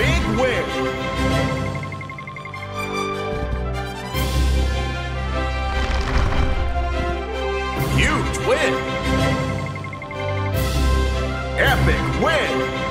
big win. Huge win. Epic win.